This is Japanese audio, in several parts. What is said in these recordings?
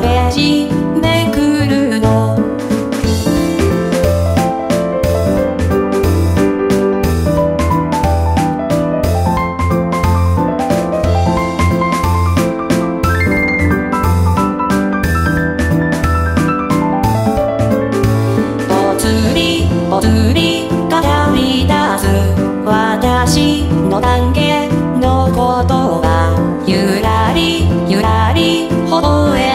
始めくるの」「りお釣りからみ出す私ののことはゆらりゆらりほほえ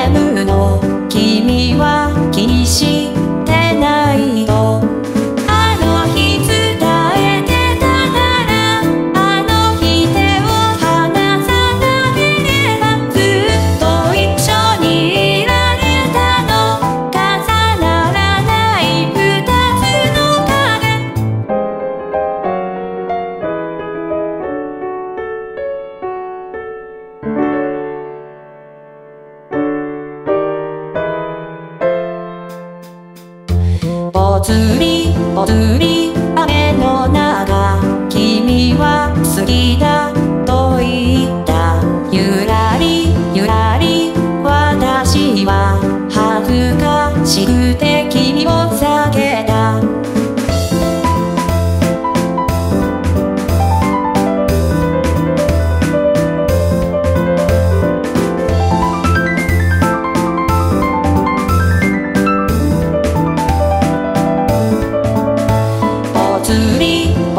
つりぽつり雨の中君は好きだと言った。ゆらりゆらり私は恥ずかしい。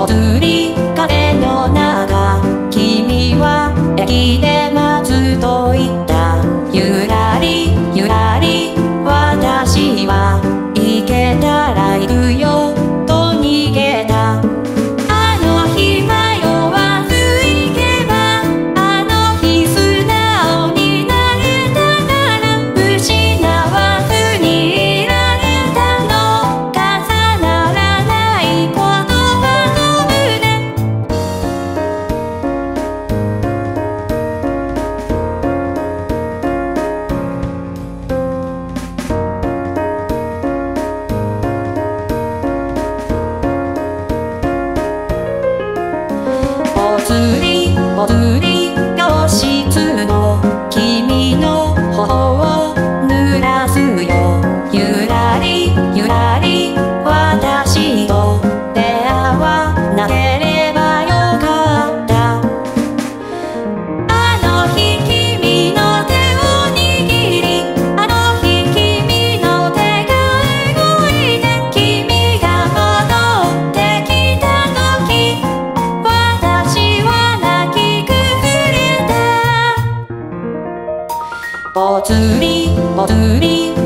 踊り mother つりぽつり